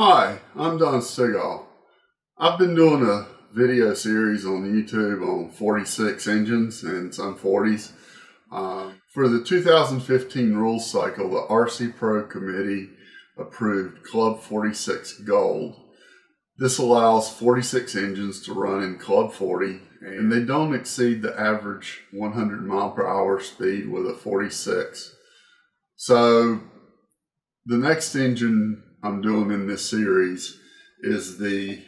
Hi, I'm Don Stegall. I've been doing a video series on YouTube on 46 engines and some 40s. Um, for the 2015 rules cycle, the RC Pro Committee approved Club 46 Gold. This allows 46 engines to run in Club 40 and they don't exceed the average 100 mile per hour speed with a 46. So the next engine I'm doing in this series is the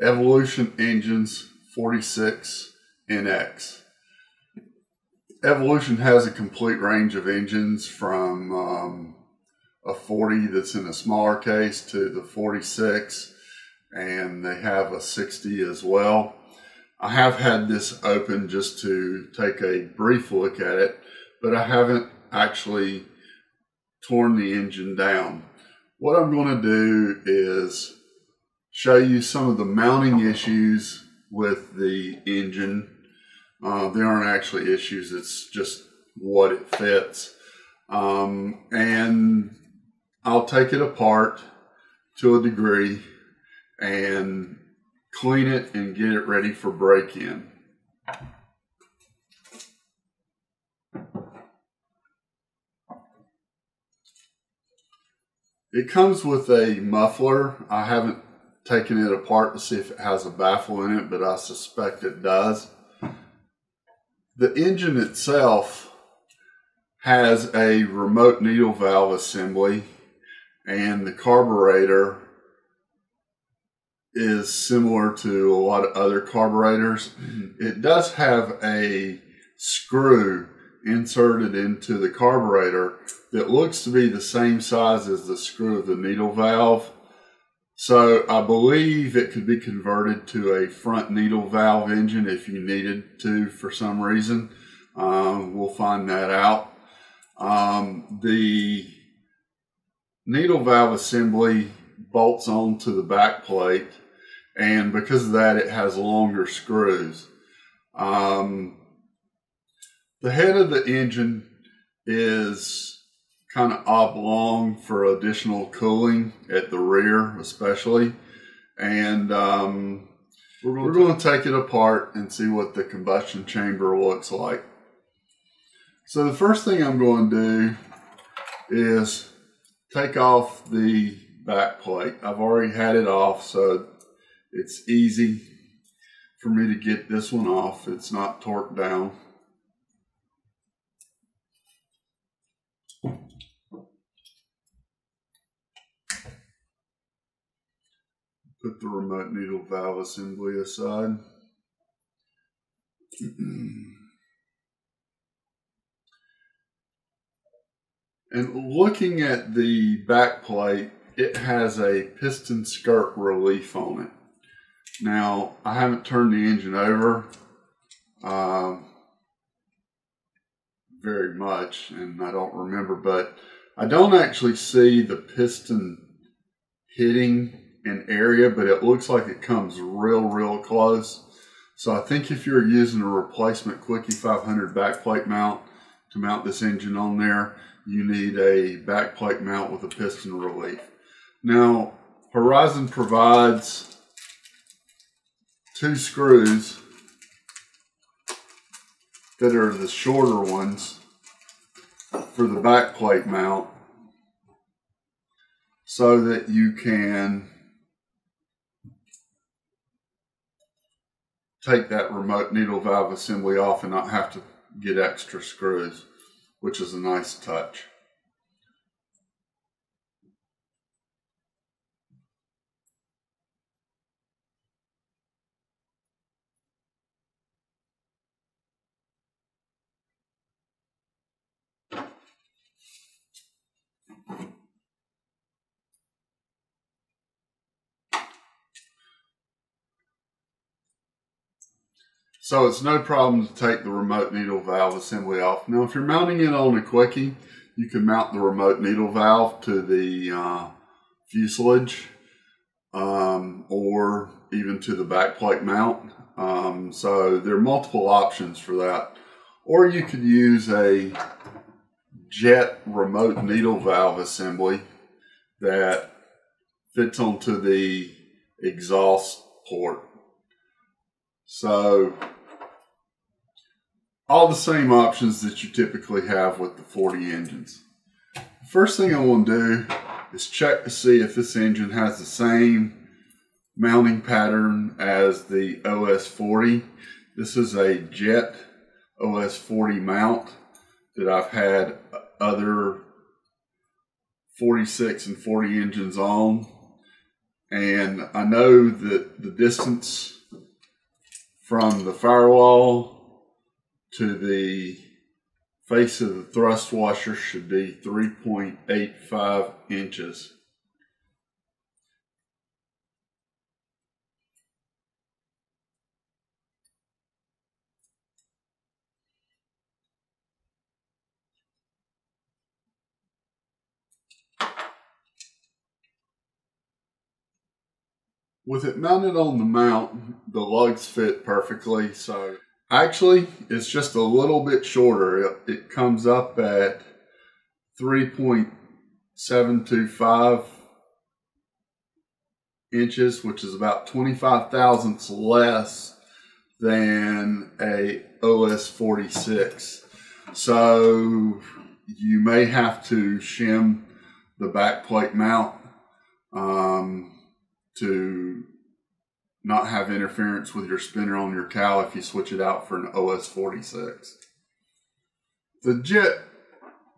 Evolution Engines 46 NX. Evolution has a complete range of engines from um, a 40 that's in a smaller case to the 46 and they have a 60 as well. I have had this open just to take a brief look at it, but I haven't actually torn the engine down. What I'm going to do is show you some of the mounting issues with the engine. Uh, they aren't actually issues, it's just what it fits. Um, and I'll take it apart to a degree and clean it and get it ready for break-in. It comes with a muffler. I haven't taken it apart to see if it has a baffle in it, but I suspect it does. The engine itself has a remote needle valve assembly and the carburetor is similar to a lot of other carburetors. It does have a screw inserted into the carburetor that looks to be the same size as the screw of the needle valve. So I believe it could be converted to a front needle valve engine if you needed to for some reason. Um, we'll find that out. Um, the needle valve assembly bolts onto the back plate and because of that it has longer screws. Um, the head of the engine is kind of oblong for additional cooling at the rear especially and um, we're, going, we're to going to take it apart and see what the combustion chamber looks like. So the first thing I'm going to do is take off the back plate. I've already had it off so it's easy for me to get this one off. It's not torqued down. Put the remote needle valve assembly aside. and looking at the back plate, it has a piston skirt relief on it. Now, I haven't turned the engine over uh, very much, and I don't remember, but I don't actually see the piston hitting an area, but it looks like it comes real, real close. So I think if you're using a replacement Quickie 500 backplate mount to mount this engine on there, you need a backplate mount with a piston relief. Now, Horizon provides two screws that are the shorter ones for the back plate mount so that you can take that remote needle valve assembly off and not have to get extra screws, which is a nice touch. So it's no problem to take the remote needle valve assembly off. Now if you're mounting it on a Quickie, you can mount the remote needle valve to the uh, fuselage um, or even to the backplate mount. Um, so there are multiple options for that. Or you could use a jet remote needle valve assembly that fits onto the exhaust port. So all the same options that you typically have with the 40 engines. The First thing I want to do is check to see if this engine has the same mounting pattern as the OS40. This is a Jet OS40 mount that I've had other 46 and 40 engines on. And I know that the distance from the firewall to the face of the thrust washer should be 3.85 inches. With it mounted on the mount, the lugs fit perfectly. So actually, it's just a little bit shorter. It, it comes up at 3.725 inches, which is about 25 thousandths less than a OS 46. So you may have to shim the back plate mount. Um, to not have interference with your spinner on your cow if you switch it out for an OS46. The Jet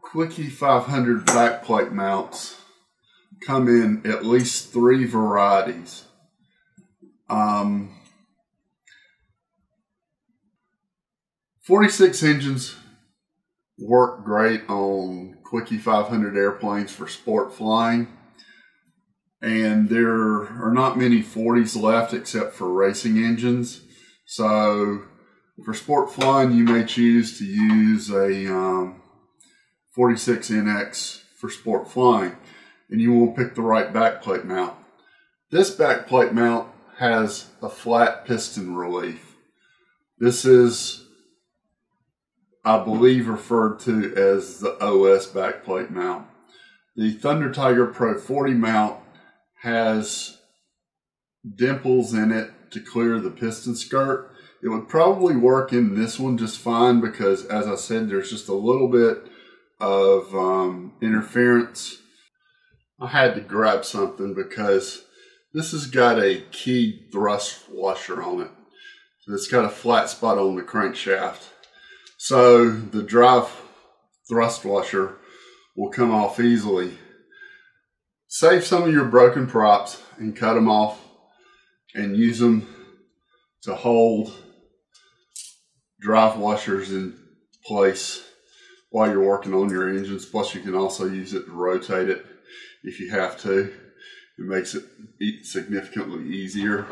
Quickie 500 backplate mounts come in at least three varieties. Um, 46 engines work great on Quickie 500 airplanes for sport flying and there are not many 40s left except for racing engines. So for sport flying, you may choose to use a um, 46NX for sport flying, and you will pick the right backplate mount. This backplate mount has a flat piston relief. This is, I believe, referred to as the OS backplate mount. The Thunder Tiger Pro 40 mount has dimples in it to clear the piston skirt. It would probably work in this one just fine because, as I said, there's just a little bit of um, interference. I had to grab something because this has got a key thrust washer on it. So it's got a flat spot on the crankshaft. So the drive thrust washer will come off easily save some of your broken props and cut them off and use them to hold drive washers in place while you're working on your engines. Plus you can also use it to rotate it if you have to. It makes it significantly easier.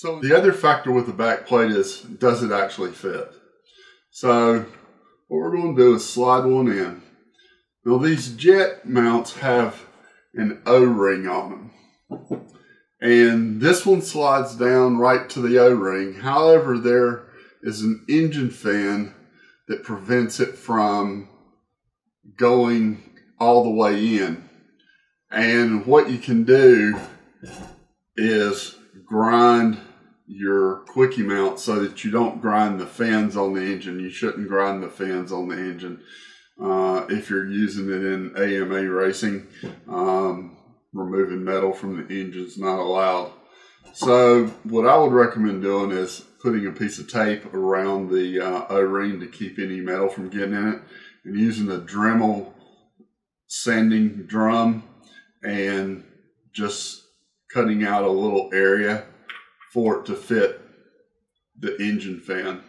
So the other factor with the back plate is, does it actually fit? So what we're going to do is slide one in. Now these jet mounts have an O-ring on them. And this one slides down right to the O-ring. However, there is an engine fan that prevents it from going all the way in. And what you can do is grind your quickie mount so that you don't grind the fans on the engine. You shouldn't grind the fans on the engine uh, if you're using it in AMA racing. Um, removing metal from the engine is not allowed. So what I would recommend doing is putting a piece of tape around the uh, O-ring to keep any metal from getting in it and using a Dremel sanding drum and just cutting out a little area for it to fit the engine fan.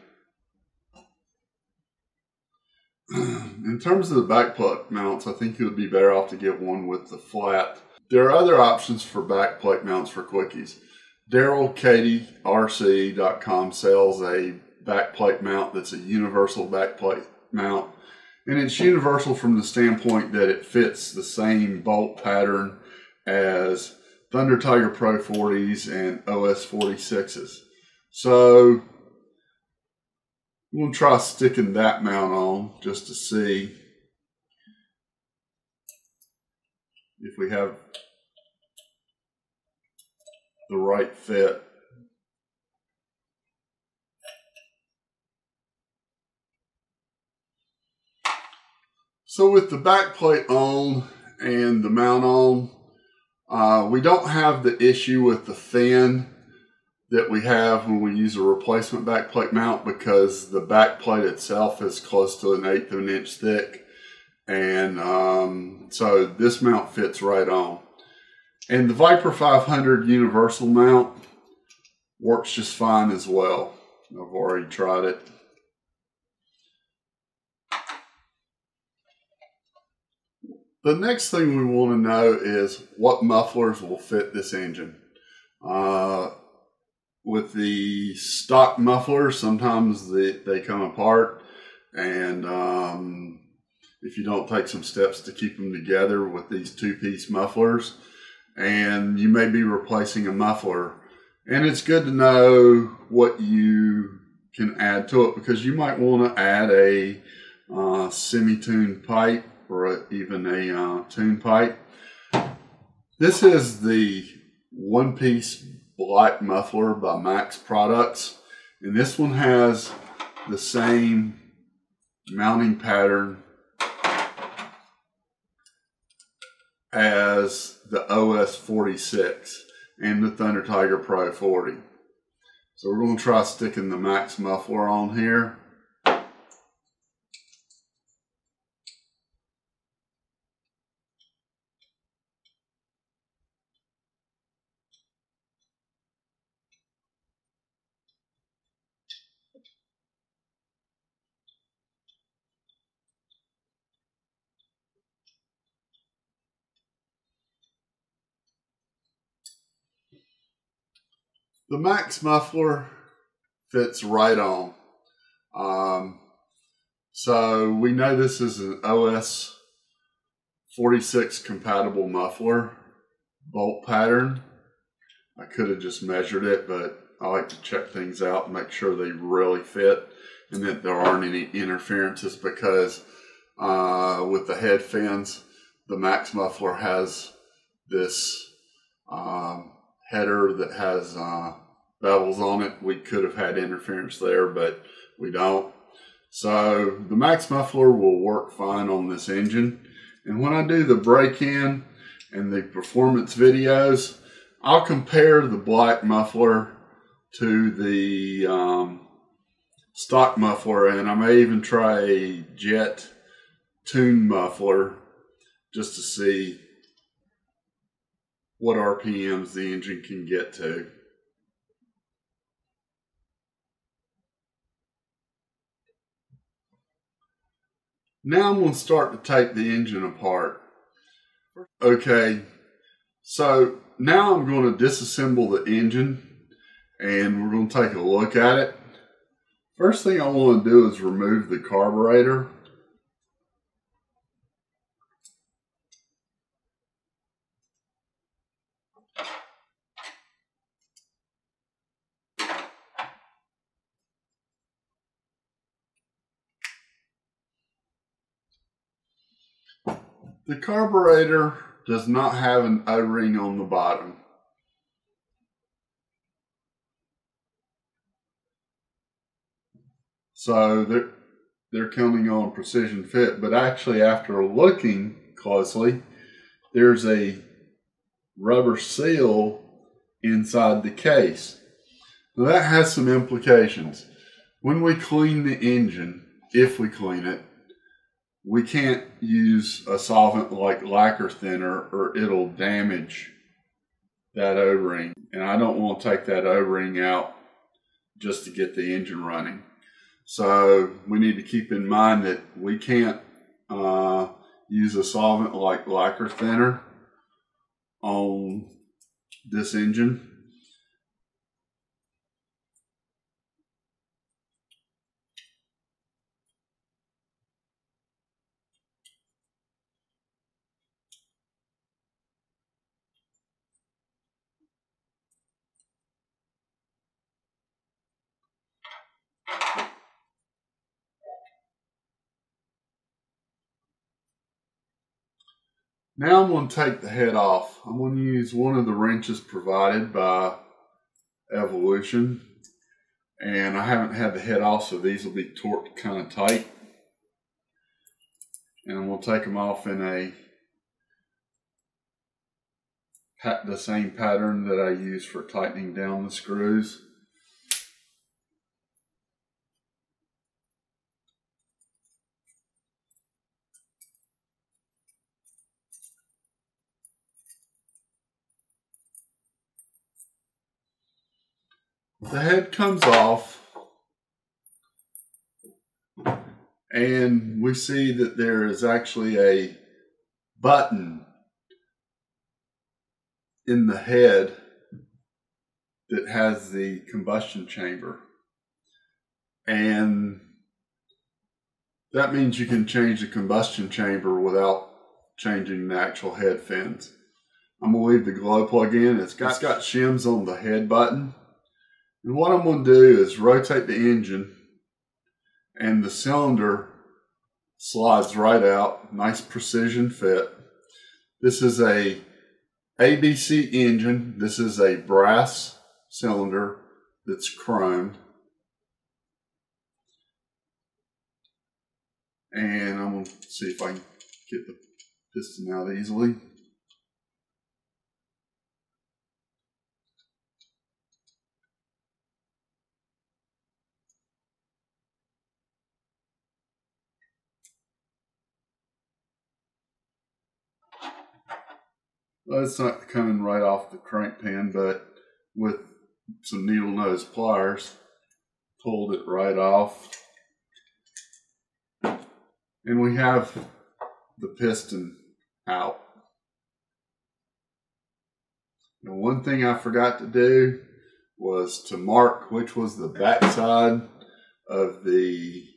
In terms of the back plate mounts, I think you would be better off to get one with the flat. There are other options for back plate mounts for quickies. Daryl Katie RC.com sells a back plate mount that's a universal back plate mount And it's universal from the standpoint that it fits the same bolt pattern as Thunder Tiger Pro 40s and OS 46s. So I'm to try sticking that mount on just to see if we have the right fit. So with the back plate on and the mount on, uh, we don't have the issue with the fin that we have when we use a replacement backplate mount because the backplate itself is close to an eighth of an inch thick. And um, so this mount fits right on. And the Viper 500 universal mount works just fine as well. I've already tried it. The next thing we want to know is what mufflers will fit this engine. Uh, with the stock mufflers, sometimes they, they come apart and um, if you don't take some steps to keep them together with these two-piece mufflers and you may be replacing a muffler and it's good to know what you can add to it because you might want to add a uh, semi-tuned pipe or even a uh, tune pipe. This is the one-piece black muffler by Max Products. And this one has the same mounting pattern as the OS 46 and the Thunder Tiger Pro 40. So we're going to try sticking the Max muffler on here. The Max muffler fits right on. Um, so we know this is an OS 46 compatible muffler bolt pattern. I could have just measured it, but I like to check things out and make sure they really fit and that there aren't any interferences because uh, with the head fins, the Max muffler has this um, header that has uh, bevels on it. We could have had interference there, but we don't. So the max muffler will work fine on this engine. And when I do the break-in and the performance videos, I'll compare the black muffler to the um, stock muffler and I may even try a jet tune muffler just to see what RPMs the engine can get to. Now I'm going to start to take the engine apart. Okay, so now I'm going to disassemble the engine and we're going to take a look at it. First thing I want to do is remove the carburetor. The carburetor does not have an O-ring on the bottom. So they're, they're counting on precision fit, but actually after looking closely, there's a rubber seal inside the case. Now that has some implications. When we clean the engine, if we clean it, we can't use a solvent like lacquer thinner or it'll damage that O-ring. And I don't want to take that O-ring out just to get the engine running. So we need to keep in mind that we can't uh, use a solvent like lacquer thinner on this engine Now I'm going to take the head off. I'm going to use one of the wrenches provided by Evolution. And I haven't had the head off, so these will be torqued kind of tight. And I'm going to take them off in a the same pattern that I use for tightening down the screws. The head comes off and we see that there is actually a button in the head that has the combustion chamber. And that means you can change the combustion chamber without changing the actual head fins. I'm gonna leave the glow plug in. It's got, it's got shims on the head button. And what I'm going to do is rotate the engine and the cylinder slides right out. Nice precision fit. This is a ABC engine. This is a brass cylinder that's chromed. And I'm going to see if I can get the piston out easily. Well, it's not coming right off the crank pin, but with some needle nose pliers, pulled it right off. And we have the piston out. Now, one thing I forgot to do was to mark which was the back side of the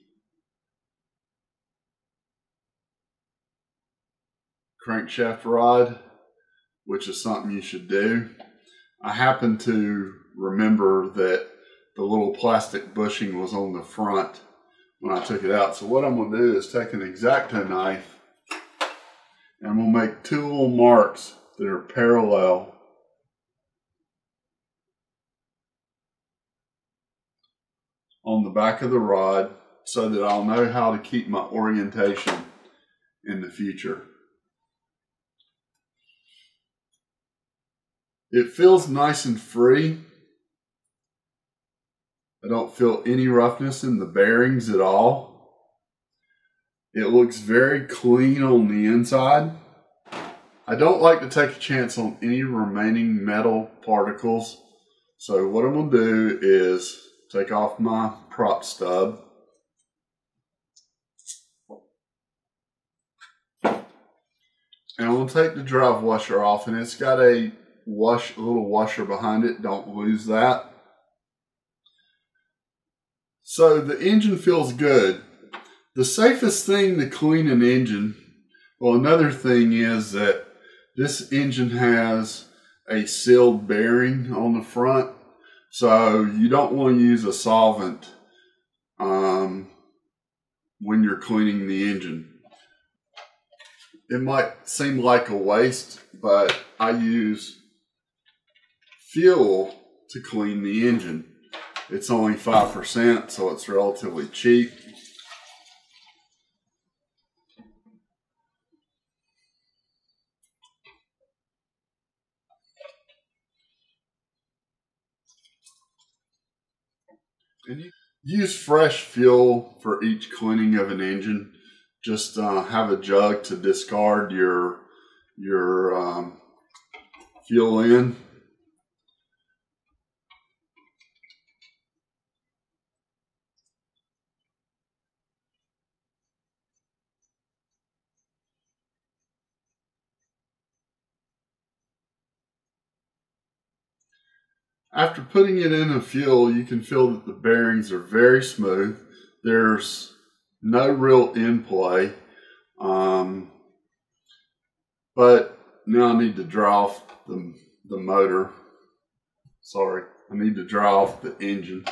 crankshaft rod which is something you should do. I happen to remember that the little plastic bushing was on the front when I took it out. So what I'm going to do is take an X-Acto knife and we'll make two little marks that are parallel on the back of the rod so that I'll know how to keep my orientation in the future. It feels nice and free. I don't feel any roughness in the bearings at all. It looks very clean on the inside. I don't like to take a chance on any remaining metal particles. So what I'm going to do is take off my prop stub. And I'm going to take the drive washer off and it's got a wash a little washer behind it. Don't lose that. So the engine feels good. The safest thing to clean an engine, well, another thing is that this engine has a sealed bearing on the front. So you don't want to use a solvent um, when you're cleaning the engine. It might seem like a waste, but I use fuel to clean the engine. It's only 5%, so it's relatively cheap. And you use fresh fuel for each cleaning of an engine. Just uh, have a jug to discard your your um, fuel in After putting it in a fuel, you can feel that the bearings are very smooth. There's no real in play. Um, but now I need to draw off the, the motor. Sorry, I need to draw off the engine.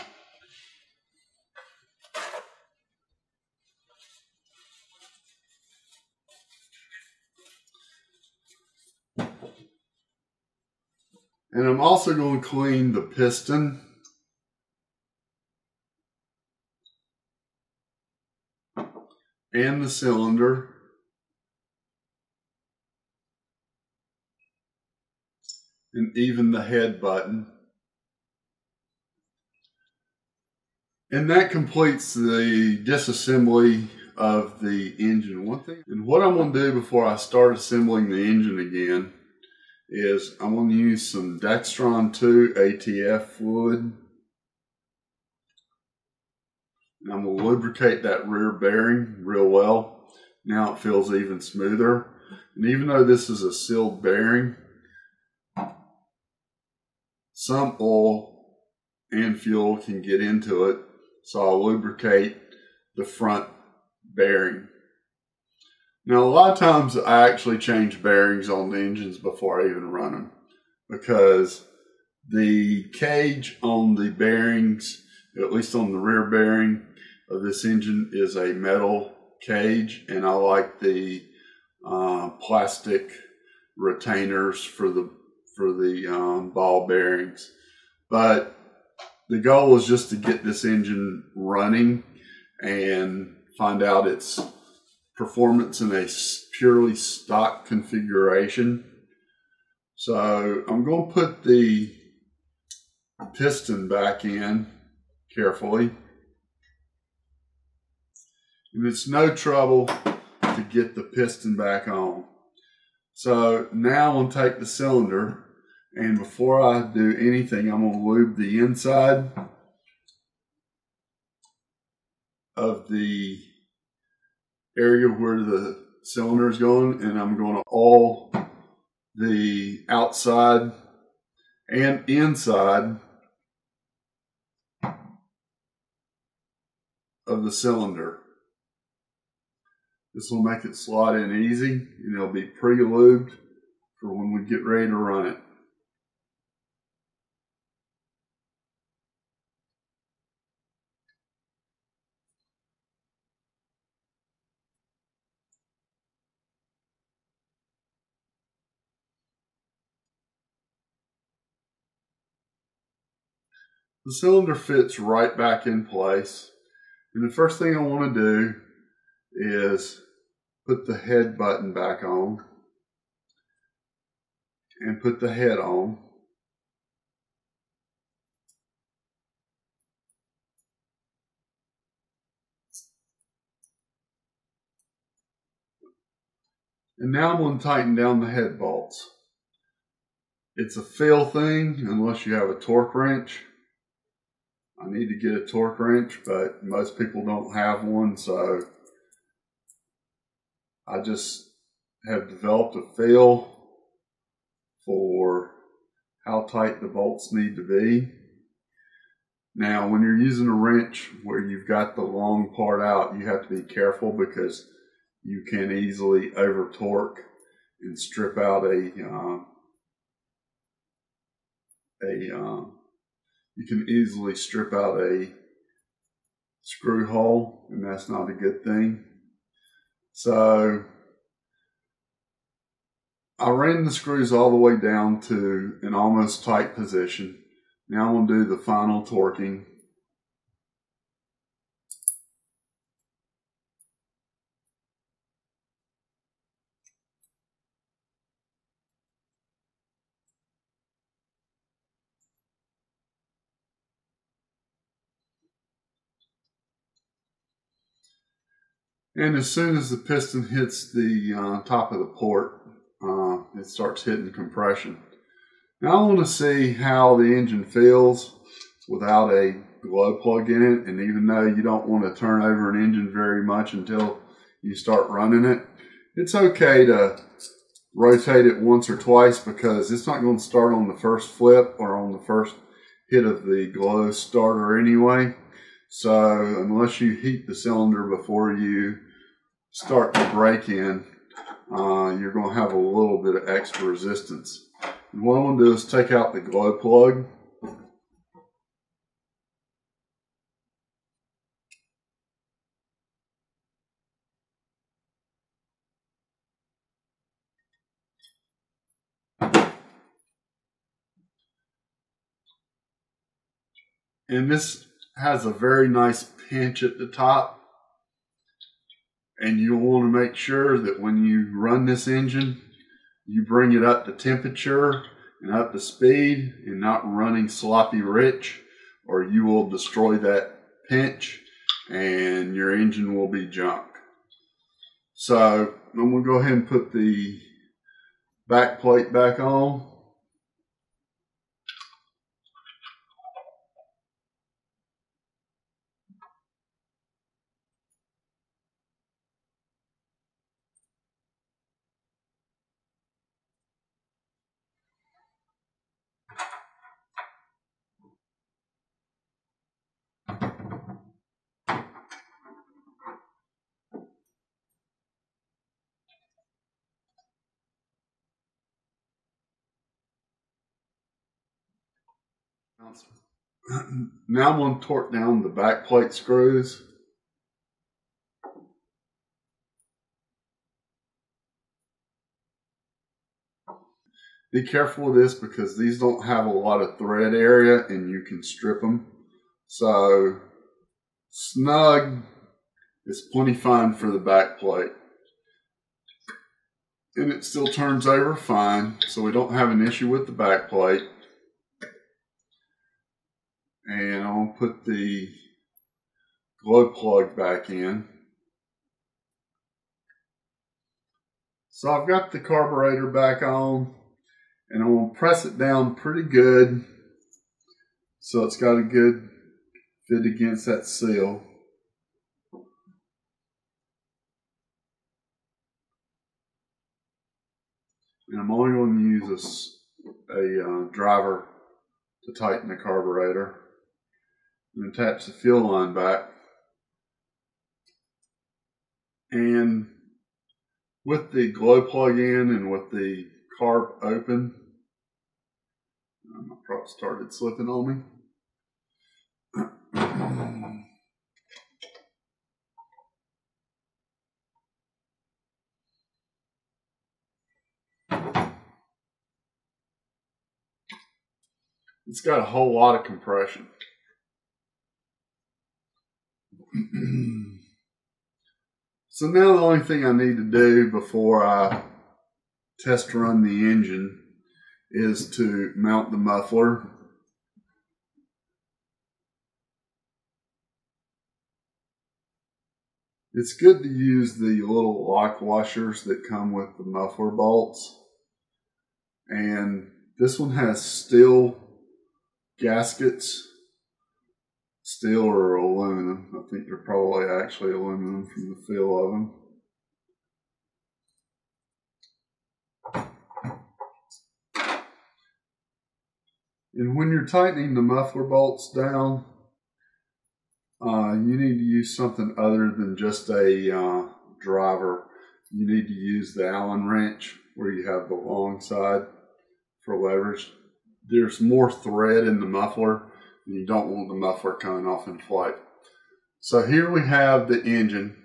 And I'm also going to clean the piston. And the cylinder. And even the head button. And that completes the disassembly of the engine. One thing, and what I'm going to do before I start assembling the engine again is I'm going to use some Dexron 2 ATF fluid. And I'm going to lubricate that rear bearing real well. Now it feels even smoother. And even though this is a sealed bearing, some oil and fuel can get into it so I'll lubricate the front bearing. Now, a lot of times I actually change bearings on the engines before I even run them because the cage on the bearings, at least on the rear bearing of this engine, is a metal cage, and I like the uh, plastic retainers for the for the um, ball bearings. But the goal is just to get this engine running and find out its performance in a purely stock configuration. So I'm going to put the piston back in carefully. And it's no trouble to get the piston back on. So now I'm going to take the cylinder and before I do anything, I'm going to lube the inside of the area where the cylinder is going, and I'm going to all the outside and inside of the cylinder. This will make it slot in easy and it'll be pre-lubed for when we get ready to run it. The cylinder fits right back in place. And the first thing I want to do is put the head button back on and put the head on. And now I'm going to tighten down the head bolts. It's a feel thing unless you have a torque wrench. I need to get a torque wrench, but most people don't have one, so I just have developed a feel for how tight the bolts need to be. Now, when you're using a wrench where you've got the long part out, you have to be careful because you can easily over torque and strip out a um, a um, you can easily strip out a screw hole, and that's not a good thing. So I ran the screws all the way down to an almost tight position. Now I'm going to do the final torquing. And as soon as the piston hits the uh, top of the port, uh, it starts hitting compression. Now I want to see how the engine feels without a glow plug in it. And even though you don't want to turn over an engine very much until you start running it, it's okay to rotate it once or twice because it's not going to start on the first flip or on the first hit of the glow starter anyway. So unless you heat the cylinder before you start the break in, uh, you're going to have a little bit of extra resistance. And what I'm going to do is take out the glow plug. And this has a very nice pinch at the top. And you want to make sure that when you run this engine, you bring it up to temperature and up to speed and not running sloppy rich or you will destroy that pinch and your engine will be junk. So I'm going to go ahead and put the back plate back on. Now I'm going to torque down the back plate screws. Be careful with this because these don't have a lot of thread area and you can strip them. So snug is plenty fine for the back plate. And it still turns over fine, so we don't have an issue with the back plate and I'll put the glow plug back in. So I've got the carburetor back on and I'm to press it down pretty good so it's got a good fit against that seal. And I'm only going to use a, a uh, driver to tighten the carburetor and attach the fuel line back. And with the glow plug in and with the carb open, my prop started slipping on me. It's got a whole lot of compression. so now the only thing I need to do before I test run the engine is to mount the muffler. It's good to use the little lock washers that come with the muffler bolts. And this one has steel gaskets steel or aluminum. I think they're probably actually aluminum from the feel of them. And when you're tightening the muffler bolts down, uh, you need to use something other than just a uh, driver. You need to use the Allen wrench where you have the long side for leverage. There's more thread in the muffler you don't want the muffler coming off in flight. So here we have the engine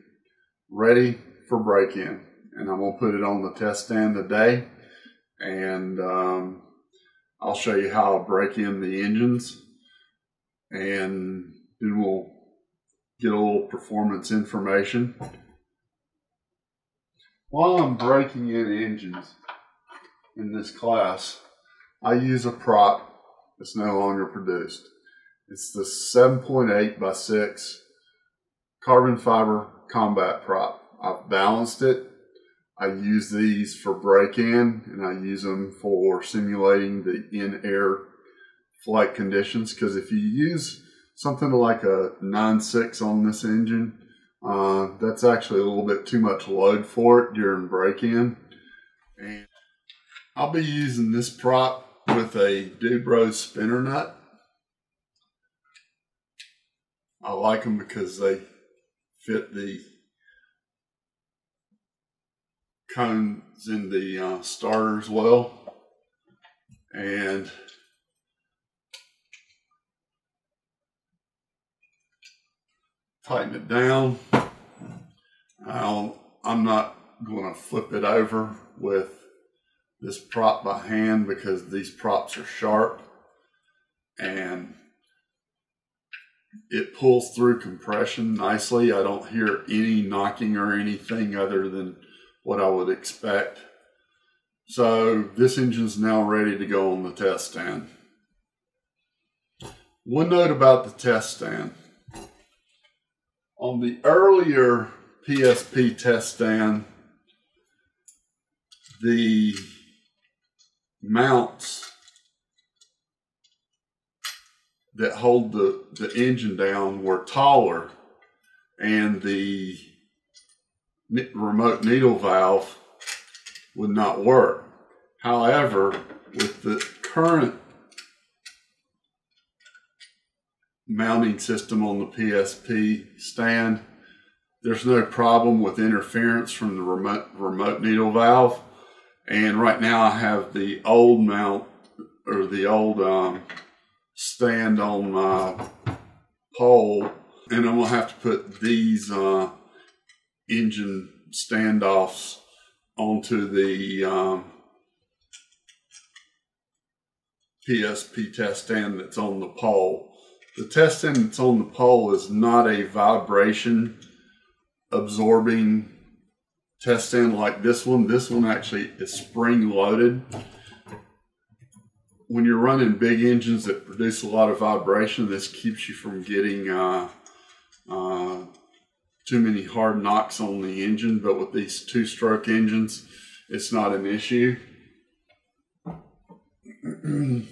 ready for break-in. And I'm going to put it on the test stand today. And um, I'll show you how I break in the engines. And then we'll get a little performance information. While I'm breaking in engines in this class, I use a prop that's no longer produced. It's the 7.8 by 6 carbon fiber combat prop. I've balanced it. I use these for break-in and I use them for simulating the in-air flight conditions because if you use something like a 9.6 on this engine, uh, that's actually a little bit too much load for it during break-in. And I'll be using this prop with a Du-Bro spinner nut. I like them because they fit the cones in the uh, starters well. And tighten it down. I'll, I'm not going to flip it over with this prop by hand because these props are sharp and it pulls through compression nicely. I don't hear any knocking or anything other than what I would expect. So this engine is now ready to go on the test stand. One note about the test stand. On the earlier PSP test stand, the mounts that hold the, the engine down were taller and the remote needle valve would not work. However, with the current mounting system on the PSP stand, there's no problem with interference from the remote, remote needle valve. And right now I have the old mount or the old um, stand on my pole and I'm gonna have to put these uh, engine standoffs onto the um, PSP test stand that's on the pole. The test stand that's on the pole is not a vibration absorbing test stand like this one. This one actually is spring loaded. When you're running big engines that produce a lot of vibration, this keeps you from getting uh, uh, too many hard knocks on the engine. But with these two stroke engines, it's not an issue.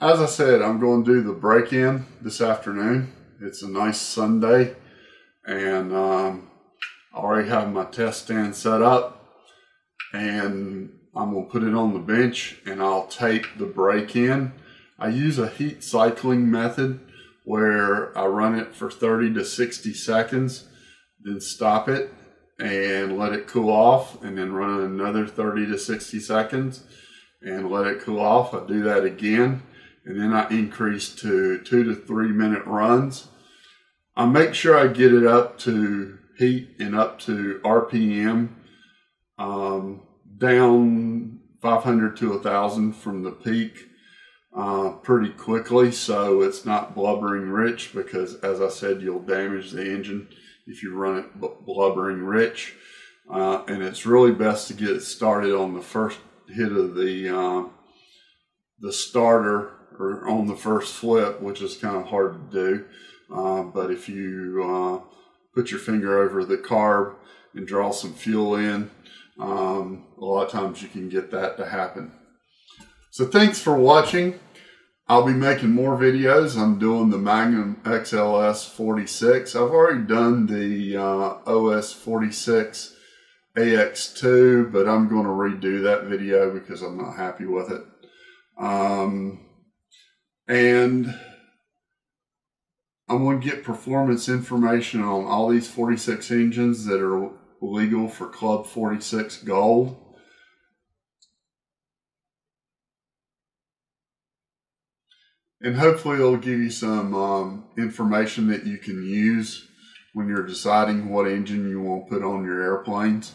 As I said, I'm going to do the break-in this afternoon. It's a nice Sunday and um, I already have my test stand set up and I'm going to put it on the bench and I'll take the break in. I use a heat cycling method where I run it for 30 to 60 seconds, then stop it and let it cool off and then run another 30 to 60 seconds and let it cool off. I do that again and then I increase to two to three minute runs. I make sure I get it up to heat and up to RPM, um, down 500 to 1,000 from the peak uh, pretty quickly so it's not blubbering rich because as I said you'll damage the engine if you run it blubbering rich uh, and it's really best to get it started on the first hit of the uh, the starter or on the first flip, which is kind of hard to do. Uh, but if you uh, put your finger over the carb and draw some fuel in, um, a lot of times you can get that to happen. So thanks for watching. I'll be making more videos. I'm doing the Magnum XLS 46. I've already done the uh, OS 46 AX2, but I'm going to redo that video because I'm not happy with it. Um, and I'm going to get performance information on all these 46 engines that are legal for Club 46 Gold. And hopefully it'll give you some um, information that you can use when you're deciding what engine you want to put on your airplanes.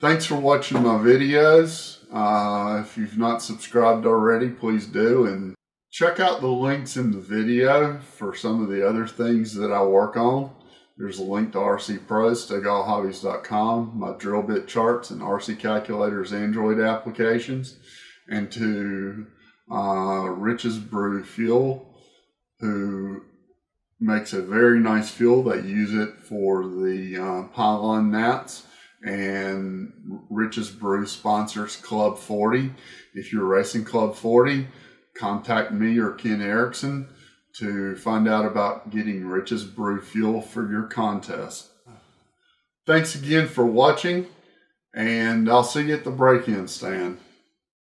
Thanks for watching my videos. Uh, if you've not subscribed already, please do. And check out the links in the video for some of the other things that I work on. There's a link to RC Pros, StegallHobbies.com, my drill bit charts and RC Calculators Android applications, and to uh, Ritch's Brew Fuel, who makes a very nice fuel. They use it for the uh, pylon Nats and Ritch's Brew sponsors Club 40. If you're racing Club 40, contact me or Ken Erickson to find out about getting Ritch's Brew fuel for your contest. Thanks again for watching, and I'll see you at the break-in stand.